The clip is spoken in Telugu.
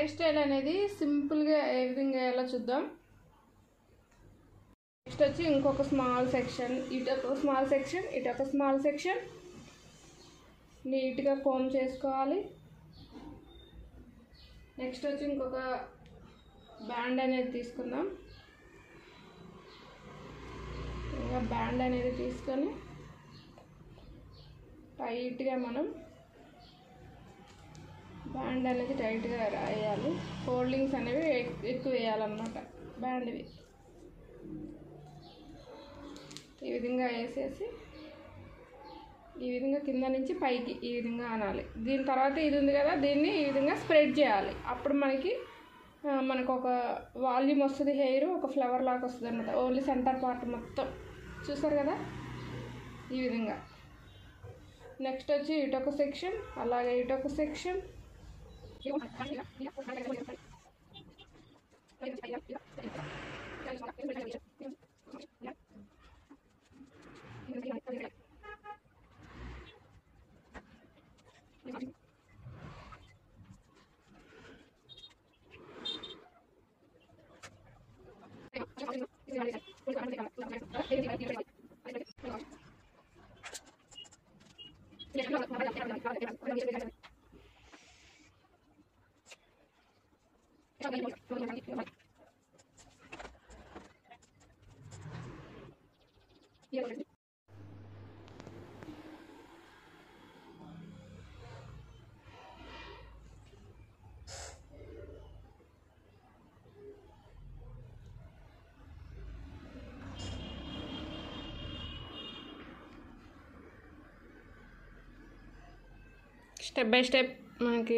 హెయిర్ స్టైల్ అనేది సింపుల్గా ఏ విధంగా వేయాలో చూద్దాం. నెక్స్ట్ వచ్చి ఇంకొక స్మాల్ సెక్షన్ ఇటు ఒక స్మాల్ సెక్షన్ ఇటు ఒక స్మాల్ సెక్షన్. నీట్గా కోమ్ చేసుకోవాలి. నెక్స్ట్ వచ్చి ఇంకొక బ్యాండ్ అనేది తీసుకుందాం. ఇంకా బ్యాండ్ అనేది తీసుకొని టైట్గా మనం బ్యాండ్ అనేది టైట్గా వేయాలి ఫోల్డింగ్స్ అనేవి ఎక్కువ వేయాలన్నమాట బ్యాండ్వి. ఈ విధంగా వేసేసి ఈ విధంగా కింద నుంచి పైకి ఈ విధంగా అనాలి. దీని తర్వాత ఇది ఉంది కదా దీన్ని ఈ విధంగా స్ప్రెడ్ చేయాలి. అప్పుడు మనకి మనకు ఒక వాల్యూమ్ వస్తుంది హెయిర్ ఒక ఫ్లవర్ లాగా వస్తుంది అనమాట ఓన్లీ సెంటర్ పార్ట్ మొత్తం. చూసారు కదా? ఈ విధంగా. నెక్స్ట్ వచ్చి ఇటొక సెక్షన్ అలాగే ఇటొక section Gracias. Step by step మనకి